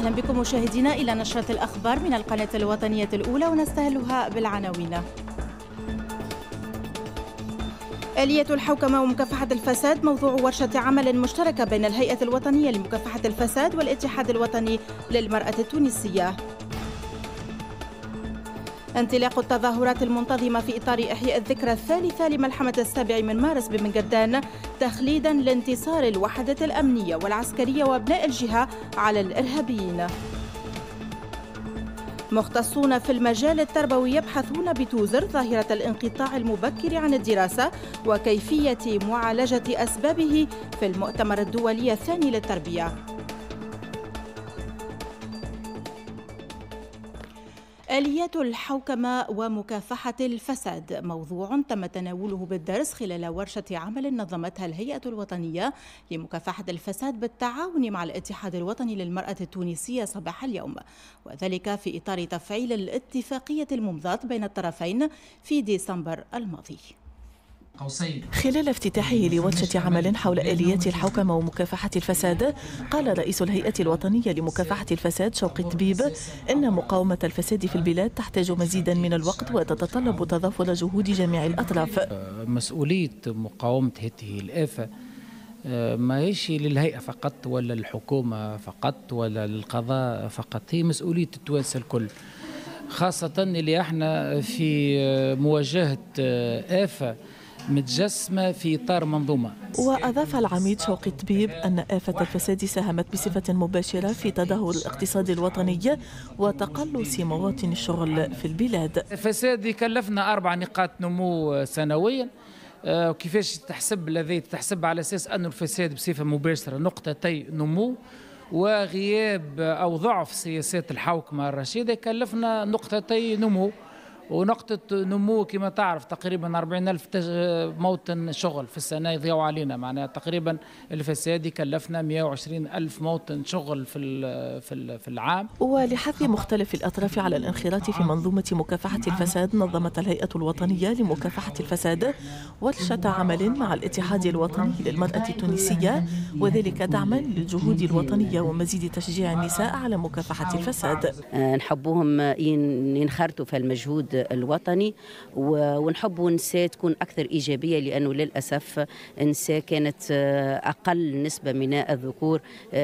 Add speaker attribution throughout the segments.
Speaker 1: أهلا بكم مشاهدينا إلى نشرة الأخبار من القناة الوطنية الأولى ونستهلها بالعناوين. آلية الحوكمة ومكافحة الفساد موضوع ورشة عمل مشتركة بين الهيئة الوطنية لمكافحة الفساد والاتحاد الوطني للمرأة التونسية. انطلاق التظاهرات المنتظمة في إطار إحياء الذكرى الثالثة لملحمة السابع من مارس بمنقردان تخليدا لانتصار الوحدة الأمنية والعسكرية وأبناء الجهة على الإرهابيين. مختصون في المجال التربوي يبحثون بتوزر ظاهرة الانقطاع المبكر عن الدراسة وكيفية معالجة أسبابه في المؤتمر الدولي الثاني للتربية. آليات الحوكمة ومكافحة الفساد. موضوع تم تناوله بالدرس خلال ورشة عمل نظمتها الهيئة الوطنية لمكافحة الفساد بالتعاون مع الاتحاد الوطني للمرأة التونسية صباح اليوم. وذلك في إطار تفعيل الاتفاقية الممضاة بين الطرفين في ديسمبر الماضي.
Speaker 2: خلال افتتاحه لورشة عمل حول آليات الحوكمة ومكافحة الفساد قال رئيس الهيئة الوطنية لمكافحة الفساد شوقي طبيب إن مقاومة الفساد في البلاد تحتاج مزيدا من الوقت وتتطلب تضافر جهود جميع الأطراف.
Speaker 3: مسؤولية مقاومة هذه الآفة ما هيش للهيئة فقط ولا الحكومة فقط ولا للقضاء فقط هي مسؤولية التوانسة الكل. خاصة اللي إحنا في مواجهة آفة متجسمة في إطار منظومة.
Speaker 2: وأضاف العميد شوقي طبيب أن آفة الفساد ساهمت بصفة مباشرة في تدهور الاقتصاد الوطني وتقلص مواطن الشغل في البلاد.
Speaker 3: الفساد يكلفنا أربع نقاط نمو سنويا. وكيفاش تحسب الذي تحسب على أساس أن الفساد بصفة مباشرة نقطتي نمو وغياب أو ضعف سياسات الحوكمة الرشيدة كلفنا نقطتي نمو. ونقطة نمو كما تعرف تقريبا 40 ألف موطن شغل في السنة يضيعوا علينا. معناها تقريبا الفساد يكلفنا 120 ألف موطن شغل في في في العام.
Speaker 2: ولحث مختلف الأطراف على الانخراط في منظومة مكافحة الفساد نظمت الهيئة الوطنية لمكافحة الفساد ورشة عمل مع الاتحاد الوطني للمرأة التونسية وذلك دعما للجهود الوطنية ومزيد تشجيع النساء على مكافحة الفساد.
Speaker 4: نحبوهم ينخرطوا في المجهود الوطني ونحب النساء تكون أكثر إيجابية لأنه للأسف النساء كانت أقل نسبة من الذكور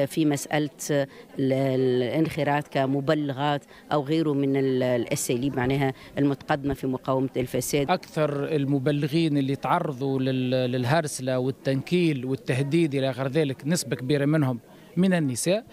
Speaker 4: في مسألة الانخراط كمبلغات أو غيره من الأساليب معناها المتقدمة في مقاومة الفساد.
Speaker 3: أكثر المبلغين اللي تعرضوا للهرسلة والتنكيل والتهديد إلى غير ذلك نسبة كبيرة منهم من النساء.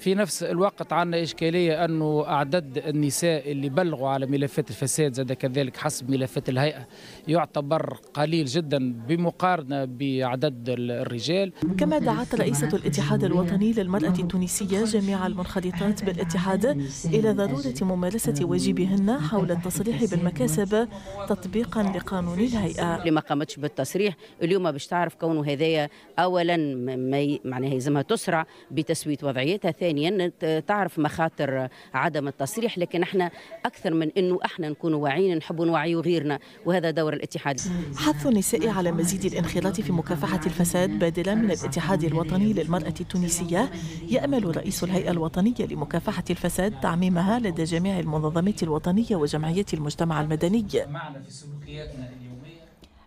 Speaker 3: في نفس الوقت عندنا إشكالية أنه أعداد النساء اللي بلغوا على ملفات الفساد زاد كذلك حسب ملفات الهيئة يعتبر قليل جدا بمقارنة بعدد الرجال.
Speaker 2: كما دعت رئيسة الاتحاد الوطني للمرأة التونسية جميع المنخرطات بالاتحاد إلى ضرورة ممارسة واجبهن حول التصريح بالمكاسب تطبيقا لقانون الهيئة.
Speaker 4: اللي ما قامتش بالتصريح اليوم باش تعرف كونه هذايا أولا ما معناها يلزمها تسرع بتسوية وضعيتها ثانيا تعرف مخاطر عدم التصريح لكن إحنا أكثر من إنه إحنا نكون واعيين نحب نوعي غيرنا وهذا دور الاتحاد.
Speaker 2: حث النساء على مزيد الانخراط في مكافحة الفساد بادلا من الاتحاد الوطني للمرأة التونسية. يأمل رئيس الهيئة الوطنية لمكافحة الفساد تعميمها لدى جميع المنظمات الوطنية وجمعيات المجتمع المدني.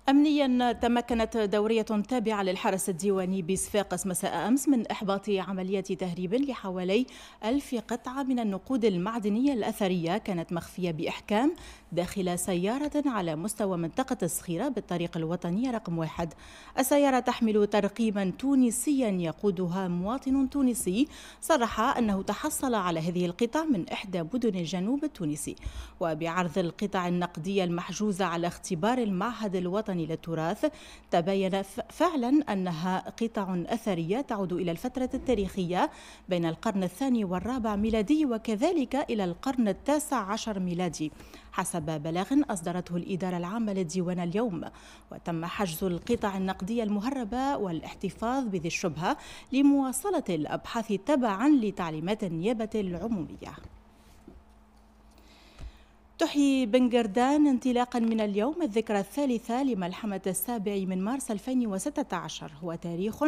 Speaker 1: أمنيا تمكنت دورية تابعة للحرس الديواني بصفاقس مساء أمس من إحباط عملية تهريب لحوالي ألف قطعة من النقود المعدنية الأثرية كانت مخفية بإحكام داخل سيارة على مستوى منطقة الصخيرة بالطريق الوطني رقم واحد. السيارة تحمل ترقيما تونسيا يقودها مواطن تونسي. صرح أنه تحصل على هذه القطع من إحدى مدن الجنوب التونسي. وبعرض القطع النقدية المحجوزة على اختبار المعهد الوطني للتراث تبين فعلا أنها قطع أثرية تعود إلى الفترة التاريخية بين القرن الثاني والرابع ميلادي وكذلك إلى القرن التاسع عشر ميلادي. حسب بلاغ أصدرته الإدارة العامة للديوان اليوم. وتم حجز القطع النقدية المهربة والاحتفاظ بذي الشبهة لمواصلة الأبحاث تبعا لتعليمات النيابة العمومية. تحيي بنجردان انطلاقا من اليوم الذكرى الثالثة لملحمة السابع من مارس 2016 هو تاريخ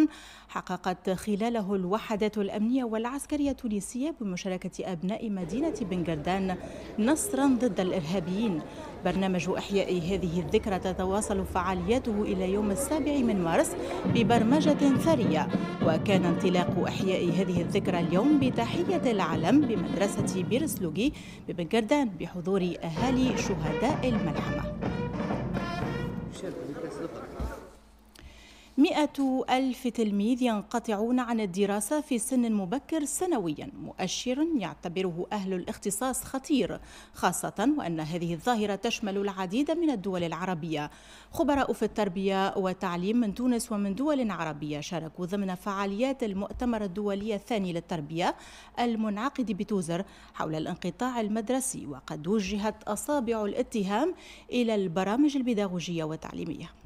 Speaker 1: حققت خلاله الوحدات الأمنية والعسكرية التونسية بمشاركة أبناء مدينة بنجردان نصرا ضد الإرهابيين. برنامج إحياء هذه الذكرى تتواصل فعالياته إلى يوم السابع من مارس ببرمجة ثرية وكان انطلاق إحياء هذه الذكرى اليوم بتحية العلم بمدرسة بيرسلوغي ببنجردان بحضور أهالي شهداء الملحمة. مئة ألف تلميذ ينقطعون عن الدراسة في سن مبكر سنويا. مؤشر يعتبره أهل الاختصاص خطير خاصة وأن هذه الظاهرة تشمل العديد من الدول العربية. خبراء في التربية والتعليم من تونس ومن دول عربية شاركوا ضمن فعاليات المؤتمر الدولي الثاني للتربية المنعقد بتوزر حول الانقطاع المدرسي وقد وجهت أصابع الاتهام إلى البرامج البيداغوجية والتعليمية.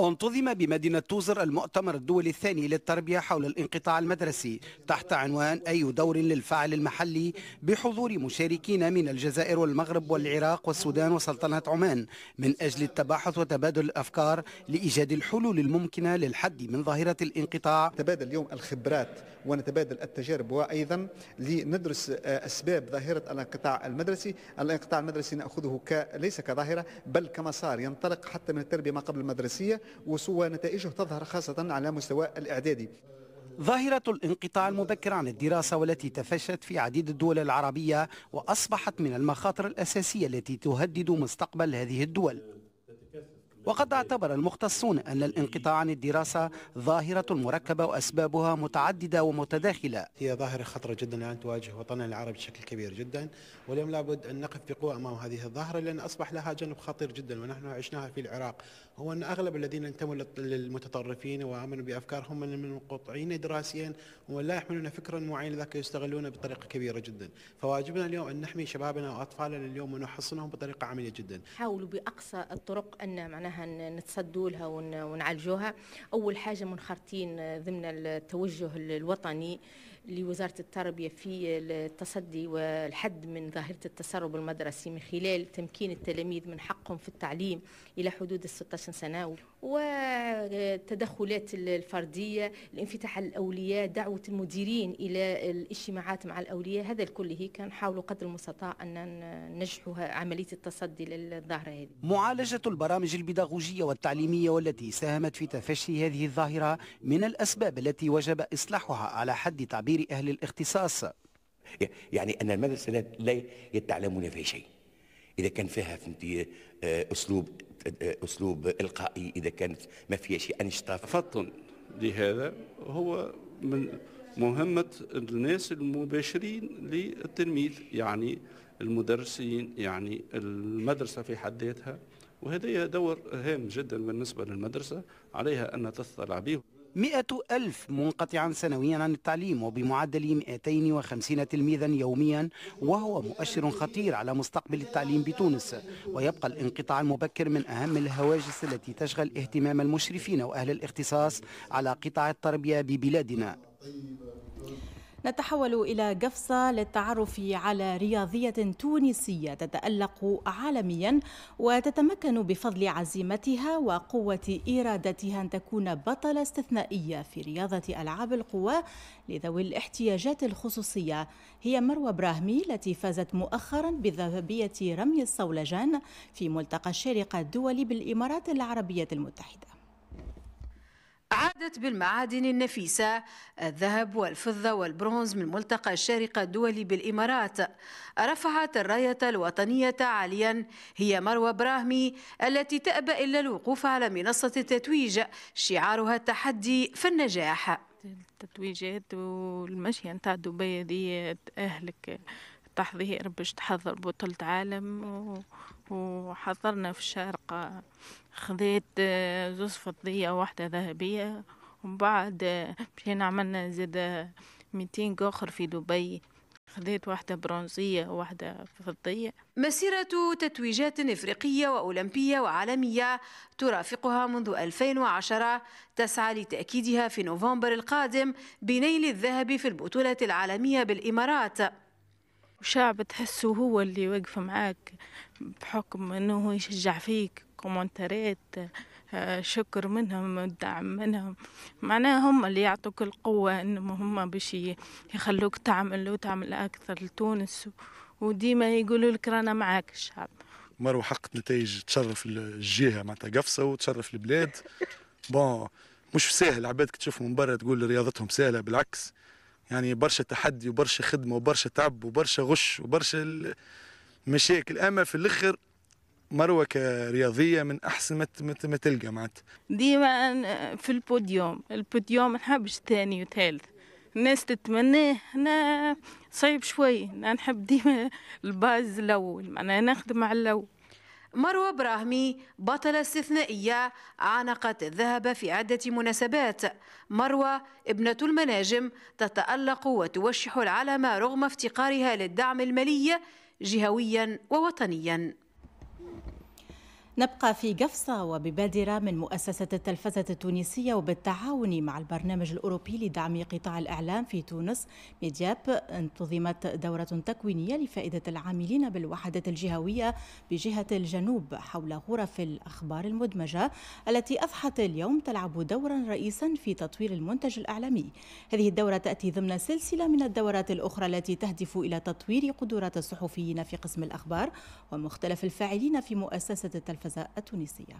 Speaker 5: انتظم بمدينة توزر المؤتمر الدولي الثاني للتربية حول الانقطاع المدرسي تحت عنوان أي دور للفاعل المحلي بحضور مشاركين من الجزائر والمغرب والعراق والسودان وسلطنة عمان من أجل التباحث وتبادل الأفكار لإيجاد الحلول الممكنة للحد من ظاهرة الانقطاع.
Speaker 6: نتبادل اليوم الخبرات ونتبادل التجارب وأيضا لندرس أسباب ظاهرة الانقطاع المدرسي. الانقطاع المدرسي نأخذه ك... ليس كظاهرة بل كمسار ينطلق حتى من التربية ما قبل المدرسية. ونتائجه تظهر خاصة على مستوى الإعدادي
Speaker 5: ظاهرة الانقطاع المبكر عن الدراسة والتي تفشت في عديد الدول العربية وأصبحت من المخاطر الأساسية التي تهدد مستقبل هذه الدول. وقد اعتبر المختصون أن الانقطاع عن الدراسة ظاهرة مركبة وأسبابها متعددة ومتداخلة.
Speaker 7: هي ظاهرة خطرة جدا الآن تواجه وطننا العربي بشكل كبير جدا واليوم لابد أن نقف بقوة أمام هذه الظاهرة لأن أصبح لها جانب خطير جدا ونحن عشناها في العراق. هو أن أغلب الذين انتموا للمتطرفين وآمنوا بأفكارهم من المنقطعين دراسيا ولا يحملون فكرا معين ذاك يستغلونه بطريقة كبيرة جدا. فواجبنا اليوم أن نحمي شبابنا وأطفالنا اليوم ونحصنهم بطريقة عملية جدا.
Speaker 8: حاولوا بأقصى الطرق أن معناها نتصدوا لها ونعالجوها. أول حاجة منخرطين ضمن التوجه الوطني لوزارة التربية في التصدي والحد من ظاهرة التسرب المدرسي من خلال تمكين التلاميذ من حقهم في التعليم إلى حدود ال 16 سنة والتدخلات الفردية الانفتاح على الأولياء دعوة المديرين إلى الاجتماعات مع الأولياء هذا الكل كان حاولوا قدر المستطاع أن ننجحوا عملية التصدي للظاهرة هذه.
Speaker 5: معالجة البرامج البيداغوجية والتعليمية والتي ساهمت في تفشي هذه الظاهرة من الأسباب التي وجب إصلاحها على حد تعبير أهل الاختصاص.
Speaker 9: يعني أن المدرسة لا يتعلمون في شيء. إذا كان فيها فهمتي أسلوب أسلوب إلقائي إذا كانت ما فيها شيء أنشطة
Speaker 10: فطن لهذا هو من مهمة الناس المباشرين للتلميذ يعني المدرسين يعني المدرسة في حد ذاتها. وهذا دور هام جدا بالنسبة للمدرسة عليها أن تطلع به.
Speaker 5: مئة ألف منقطعا سنويا عن التعليم وبمعدل 250 تلميذا يوميا وهو مؤشر خطير على مستقبل التعليم بتونس. ويبقى الانقطاع المبكر من أهم الهواجس التي تشغل اهتمام المشرفين وأهل الاختصاص على قطاع التربية ببلادنا.
Speaker 1: نتحول إلى قفصة للتعرف على رياضية تونسية تتألق عالميا وتتمكن بفضل عزيمتها وقوة إرادتها أن تكون بطلة استثنائية في رياضة ألعاب القوى لذوي الاحتياجات الخصوصية. هي مروى براهمي التي فازت مؤخرا بذهبية رمي الصولجان في ملتقى الشارقة الدولي بالإمارات العربية المتحدة.
Speaker 11: عادت بالمعادن النفيسة الذهب والفضة والبرونز من ملتقى الشارقة الدولي بالإمارات. رفعت الراية الوطنية عاليا هي مروى براهمي التي تأبى إلا الوقوف على منصة التتويج شعارها التحدي في النجاح.
Speaker 12: التتويجات والمشي نتاع دبي دي تأهلك تحضير باش تحضر بطولة عالم وحضرنا في الشارقة خذيت زوز فضية واحدة ذهبية ومن بعد مشينا عملنا زاد ميتين قاخر في دبي. خذيت واحدة برونزية وواحدة فضية.
Speaker 11: مسيرة تتويجات إفريقية وأولمبية وعالمية ترافقها منذ 2010 تسعى لتأكيدها في نوفمبر القادم بنيل الذهب في البطولة العالمية بالإمارات.
Speaker 12: وشعب تحسه هو اللي واقف معاك. بحكم إنه يشجع فيك كومنتارات آه، شكر منهم ودعم منهم. معناها هم اللي يعطوك القوة انهم هم باش يخلوك تعمل وتعمل أكثر لتونس. وديما يقولوا لك رانا معاك الشعب.
Speaker 13: مروة حققت نتائج تشرف الجهة معناتها قفصة وتشرف البلاد. بون مش سهل العباد تشوفهم من برا تقول رياضتهم سهلة بالعكس. يعني برشا تحدي وبرشا خدمة وبرشا تعب وبرشا غش وبرشا مشاكل. أما في الآخر مروة كرياضية من أحسن ما تلقى معناتها
Speaker 12: ديما في البوديوم. البوديوم ما نحبش ثاني وثالث. الناس تتمناه أنا صعيب شوي. أنا نحب ديما الباز الأول. معناها نخدم على الأول.
Speaker 11: مروة براهمي بطلة استثنائية عانقت الذهب في عدة مناسبات. مروة ابنة المناجم تتألق وتوشح العلم رغم افتقارها للدعم المالي جهويا ووطنيا.
Speaker 1: نبقى في قفصة وببادرة من مؤسسة التلفزة التونسية وبالتعاون مع البرنامج الأوروبي لدعم قطاع الإعلام في تونس ميدياب. انتظمت دورة تكوينية لفائدة العاملين بالوحدات الجهوية بجهة الجنوب حول غرف الأخبار المدمجة التي أصبحت اليوم تلعب دورا رئيسا في تطوير المنتج الإعلامي. هذه الدورة تأتي ضمن سلسلة من الدورات الأخرى التي تهدف إلى تطوير قدرات الصحفيين في قسم الأخبار ومختلف الفاعلين في مؤسسة التلفزة التلفزة التونسية.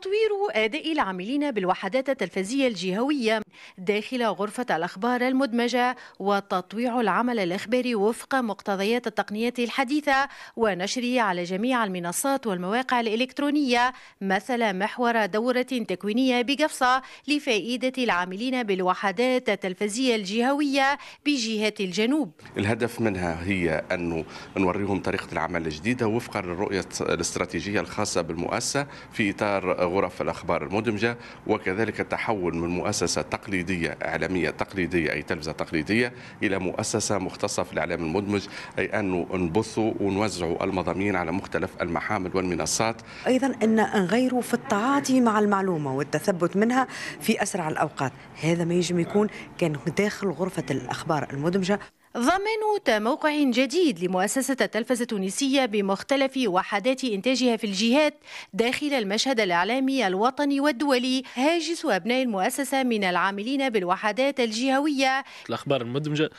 Speaker 11: تطوير أداء العاملين بالوحدات التلفزية الجهوية داخل غرفة الأخبار المدمجة وتطويع العمل الإخباري وفق مقتضيات التقنيات الحديثة ونشره على جميع المنصات والمواقع الإلكترونية مثل محور دورة تكوينية بقفصة لفائدة العاملين بالوحدات التلفزية الجهوية بجهة الجنوب.
Speaker 14: الهدف منها هي أن نوريهم طريقة العمل الجديدة وفقا للرؤية الاستراتيجية الخاصة بالمؤسسة في إطار غرف الأخبار المدمجة وكذلك التحول من مؤسسة تقليدية إعلامية تقليدية أي تلفزة تقليدية إلى مؤسسة مختصة في الإعلام المدمج أي أن نبثوا ونوزعوا المضامين على مختلف المحامل والمنصات.
Speaker 15: أيضا أن نغيروا في التعاطي مع المعلومة والتثبت منها في أسرع الأوقات. هذا ما يجب يكون كان داخل غرفة الأخبار المدمجة.
Speaker 11: ضمن موقع جديد لمؤسسة التلفزة التونسية بمختلف وحدات إنتاجها في الجهات داخل المشهد الإعلامي الوطني والدولي هاجس أبناء المؤسسة من العاملين بالوحدات الجهوية.
Speaker 16: الأخبار المدمجة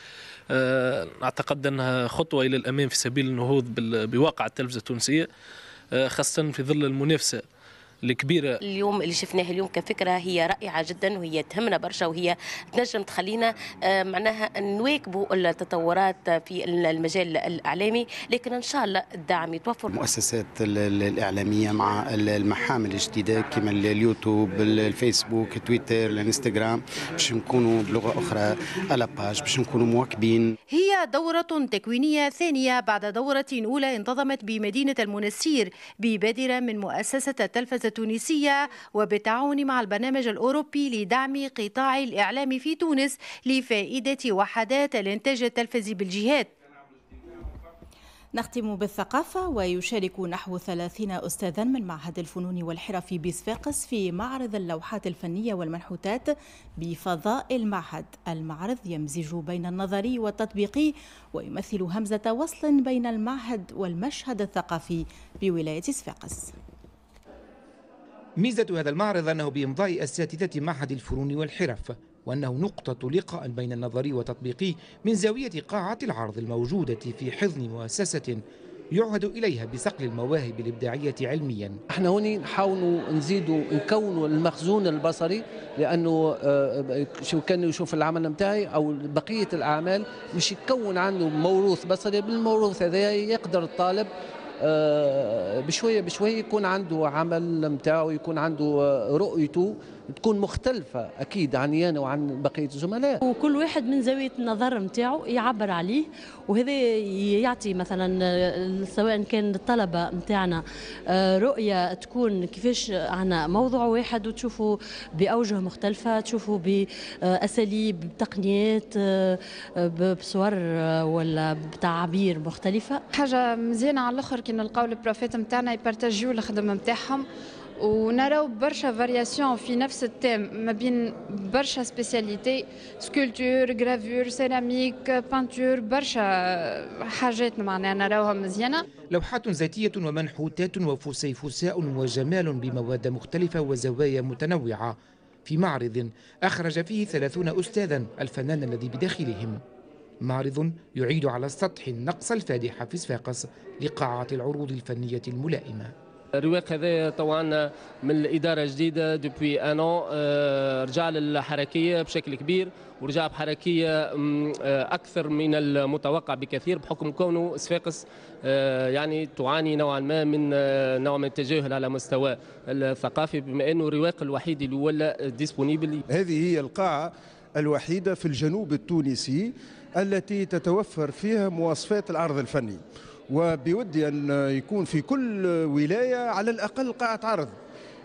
Speaker 16: آه، أعتقد أنها خطوة إلى الأمام في سبيل النهوض بواقع التلفزة التونسية آه، خاصة في ظل المنافسة. الكبيرة.
Speaker 17: اليوم اللي شفناه اليوم كفكرة هي رائعة جدا وهي تهمنا برشا وهي تنجم تخلينا آه، معناها نواكبوا التطورات في المجال الإعلامي. لكن إن شاء الله الدعم يتوفر.
Speaker 5: المؤسسات الإعلامية مع المحامل الجديدة كما اليوتيوب الفيسبوك تويتر الانستغرام باش نكونوا بلغة أخرى على باج باش نكونوا مواكبين.
Speaker 11: هي دورة تكوينية ثانية بعد دورة أولى انتظمت بمدينة المنسير ببادرة من مؤسسة التلفزة التونسية وبالتعاون مع البرنامج الأوروبي لدعم قطاع الإعلام في تونس لفائدة وحدات الإنتاج التلفزي بالجهات
Speaker 1: نختم بالثقافة ويشارك نحو 30 أستاذا من معهد الفنون والحرف بصفاقس في معرض اللوحات الفنية والمنحوتات بفضاء المعهد. المعرض يمزج بين النظري والتطبيقي ويمثل همزة وصل بين المعهد والمشهد الثقافي بولاية صفاقس
Speaker 18: ميزة هذا المعرض أنه بإمضاء أساتذة معهد الفنون والحرف وأنه نقطة لقاء بين النظري والتطبيقي من زاوية قاعة العرض الموجودة في حضن مؤسسة يعهد إليها بصقل المواهب الإبداعية علميا.
Speaker 19: إحنا هوني نحاولوا نزيدوا نكونوا المخزون البصري لأنه آه، شو كان يشوف العمل نتاعي أو بقية الأعمال مش يكون عنده موروث بصري بالموروث هذا يقدر الطالب بشويه بشوية يكون عنده عمل نتاعو يكون عنده آه، رؤيته. تكون مختلفة أكيد عني أنا وعن بقية الزملاء.
Speaker 20: وكل واحد من زاوية النظر نتاعو يعبر عليه وهذا يعطي مثلا سواء كان الطلبة نتاعنا آه، رؤية تكون كيفاش عنا موضوع واحد وتشوفوا بأوجه مختلفة تشوفوا بأساليب بتقنيات بصور ولا بتعابير مختلفة.
Speaker 21: حاجة مزيانة على الآخر كي نلقاو البروفيت نتاعنا يبارتاجيو الخدمة نتاعهم ونراو برشا variations في نفس ال thème ما بين برشا spécialités sculpture gravure céramique peinture برشا حاجات معناها نراوها مزيانة.
Speaker 18: لوحات زيتيه ومنحوتات وفسيفساء وجمال بمواد مختلفة وزوايا متنوعة. في معرض أخرج فيه ثلاثون أستاذا الفنان الذي بداخلهم. معرض يعيد على السطح النقص الفادح في صفاقس لقاعات العروض الفنية الملائمة.
Speaker 22: الرواق هذا طبعا من الإدارة الجديدة depuis انو آه، رجع للحركية بشكل كبير ورجع بحركية آه، أكثر من المتوقع بكثير بحكم كونه صفاقس آه، يعني تعاني نوعا ما من نوع من التجاهل على مستوى الثقافي بما أنه الرواق الوحيد اللي ولا disponible
Speaker 23: هذه هي القاعة الوحيدة في الجنوب التونسي التي تتوفر فيها مواصفات العرض الفني. وبودي أن يكون في كل ولاية على الأقل قاعة عرض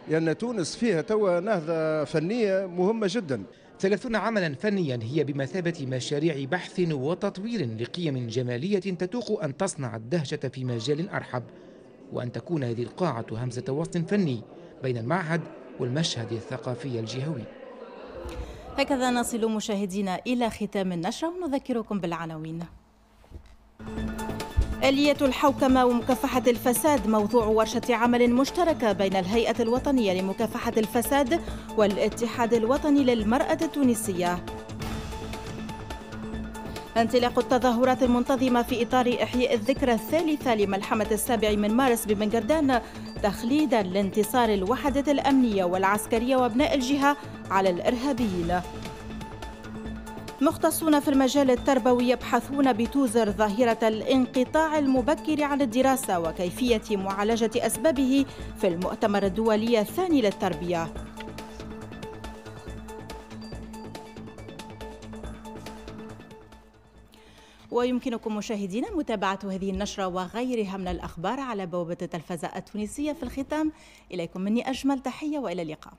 Speaker 23: لأن تونس فيها توا نهضة فنية مهمة جدا.
Speaker 18: ثلاثون عملا فنيا هي بمثابة مشاريع بحث وتطوير لقيم جمالية تتوق أن تصنع الدهشة في مجال أرحب وأن تكون هذه القاعة همزة وصل فني بين المعهد والمشهد الثقافي الجهوي.
Speaker 1: هكذا نصل مشاهدينا إلى ختام النشرة ونذكركم بالعناوين. آلية الحوكمة ومكافحة الفساد موضوع ورشة عمل مشتركة بين الهيئة الوطنية لمكافحة الفساد والاتحاد الوطني للمرأة التونسية. انطلاق التظاهرات المنتظمة في إطار إحياء الذكرى الثالثة لملحمة السابع من مارس ببنجردان تخليدا لانتصار الوحدة الأمنية والعسكرية وأبناء الجهة على الإرهابيين. مختصون في المجال التربوي يبحثون بتوزر ظاهرة الانقطاع المبكر عن الدراسة وكيفية معالجة أسبابه في المؤتمر الدولي الثاني للتربية. ويمكنكم مشاهدينا متابعة هذه النشرة وغيرها من الأخبار على بوابة التلفزة التونسية في الختام. إليكم مني أجمل تحية وإلى اللقاء.